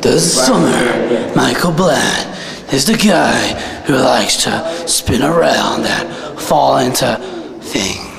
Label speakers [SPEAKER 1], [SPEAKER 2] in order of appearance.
[SPEAKER 1] The summer, Michael Blatt is the guy who likes to spin around and fall into things.